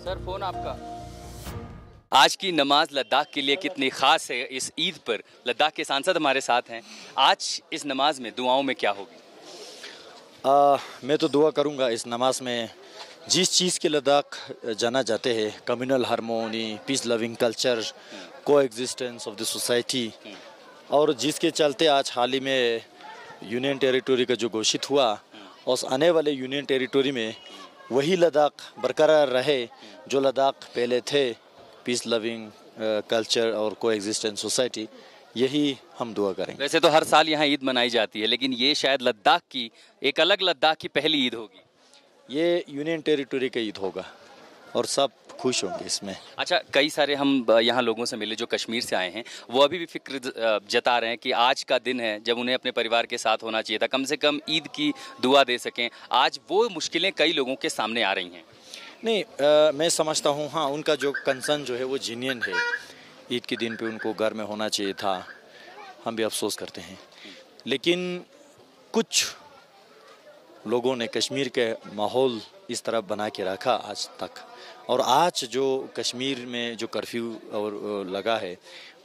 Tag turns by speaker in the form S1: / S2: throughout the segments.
S1: Sir phone आपका। आज की नमाज़ लद्दाख के लिए कितनी खास है इस ईद पर। लद्दाख के सांसद हमारे साथ हैं। आज इस नमाज़ में दुआओं में क्या होगी?
S2: आ, मैं तो दुआ करूँगा इस नमाज़ में जिस चीज़ के लद्दाख जाना जाते हैं communal harmony peace loving culture coexistence of the society और जिसके चलते आज हाल ही में यूनियन टेरिटोरी का जो घोषित हुआ और आने वाले यूनियन टेरिटोरी में वही लद्दाख बरकरार रहे जो लद्दाख पहले थे। पीस लविंग कल्चर और को एग्जिस्टेंस सोसाइटी यही हम दुआ करेंगे।
S1: वैसे तो हर साल यहाँ ईद मनाई जाती है लेकिन ये शायद लद्दाख की एक अलग लद्दाख की पहली ईद होगी।
S2: ये यूनियन टेरिटोरी का ईद होगा। और सब खुश होंगे इसमें।
S1: अच्छा कई सारे हम यहाँ लोगों से मिले जो कश्मीर से आए हैं वो अभी भी फ़िक्र जता रहे हैं कि आज का दिन है जब उन्हें अपने परिवार के साथ होना चाहिए था। कम से कम ईद की दुआ दे सकें। आज वो मुश्किलें कई लोगों के सामने आ रही हैं।
S2: नहीं आ, मैं समझता हूँ हाँ उनका जो कंसर्न जो है वो जीनियन है। ईद के दिन पे उनको घर में होना चाहिए था। हम भी अफसोस करते हैं। लेकिन कुछ लोगों ने कश्मीर के माहौल इस तरह बना के रखा आज तक। और आज जो कश्मीर में जो कर्फ्यू और लगा है,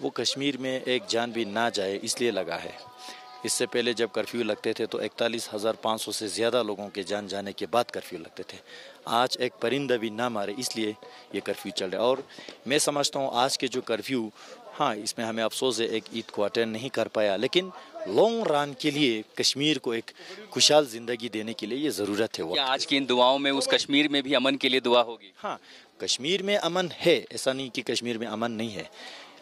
S2: वो कश्मीर में एक जान भी ना जाए, इसलिए लगा है। इससे पहले जब कर्फ्यू लगते थे तो इकतालीस हज़ार पाँच सौ से ज़्यादा लोगों के जान जाने के बाद कर्फ्यू लगते थे। आज एक परिंदा भी ना मारे, इसलिए ये कर्फ्यू चल रहा है। और मैं समझता हूँ आज के जो कर्फ्यू हाँ इसमें हमें अफसोस है, एक ईद को अटेंड नहीं कर पाया। लेकिन लॉन्ग रन के लिए कश्मीर को एक खुशहाल ज़िंदगी देने के लिए ये ज़रूरत है
S1: क्या आज की इन दुआओं में उस कश्मीर में भी अमन के लिए दुआ होगी?
S2: हाँ कश्मीर में अमन है ऐसा नहीं कि कश्मीर में अमन नहीं है।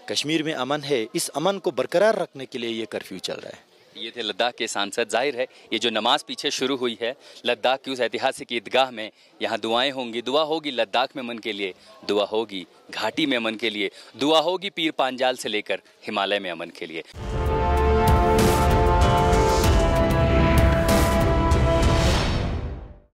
S2: कश्मीर में अमन है इस अमन को बरकरार रखने के लिए ये कर्फ्यू चल रहा है।
S1: ये थे लद्दाख के सांसद ज़ाहिर है ये जो नमाज़ पीछे शुरू हुई है लद्दाख की उस ऐतिहासिक ईदगाह में यहाँ दुआएँ होंगी। दुआ होगी लद्दाख में मन के लिए दुआ होगी घाटी में अमन के लिए दुआ होगी पीर पांजाल से लेकर हिमालय में अमन के लिए।